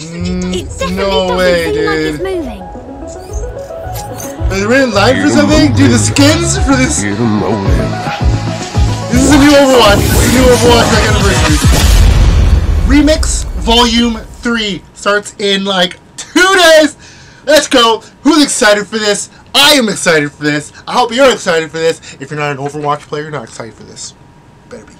It mm, definitely no doesn't way, seem like it's moving. Are they written line for something? Dude, the skins for this. This is a new Overwatch. This is a new Overwatch anniversary. Remix Volume 3 starts in like two days. Let's go. Who's excited for this? I am excited for this. I hope you're excited for this. If you're not an Overwatch player, you're not excited for this. Better be.